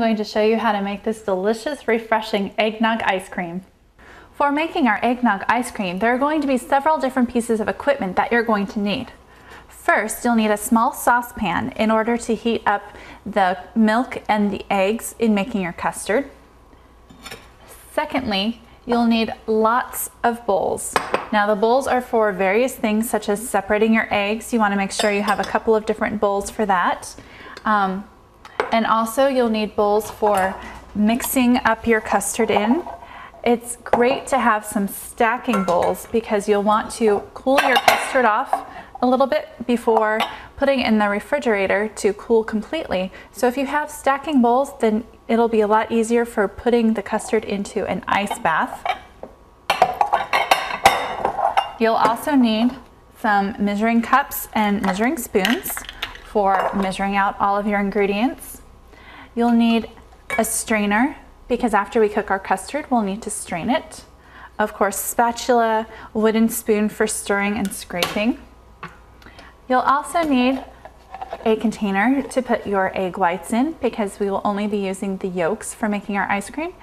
I'm going to show you how to make this delicious, refreshing eggnog ice cream. For making our eggnog ice cream, there are going to be several different pieces of equipment that you're going to need. First, you'll need a small saucepan in order to heat up the milk and the eggs in making your custard. Secondly, you'll need lots of bowls. Now the bowls are for various things such as separating your eggs. You want to make sure you have a couple of different bowls for that. Um, and also you'll need bowls for mixing up your custard in. It's great to have some stacking bowls because you'll want to cool your custard off a little bit before putting in the refrigerator to cool completely. So if you have stacking bowls, then it'll be a lot easier for putting the custard into an ice bath. You'll also need some measuring cups and measuring spoons for measuring out all of your ingredients. You'll need a strainer because after we cook our custard, we'll need to strain it. Of course, spatula, wooden spoon for stirring and scraping. You'll also need a container to put your egg whites in because we will only be using the yolks for making our ice cream.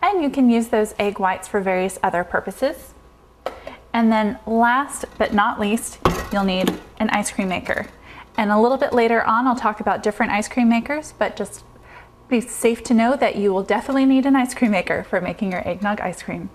And you can use those egg whites for various other purposes. And then last but not least, you'll need an ice cream maker. And a little bit later on, I'll talk about different ice cream makers, but just be safe to know that you will definitely need an ice cream maker for making your eggnog ice cream.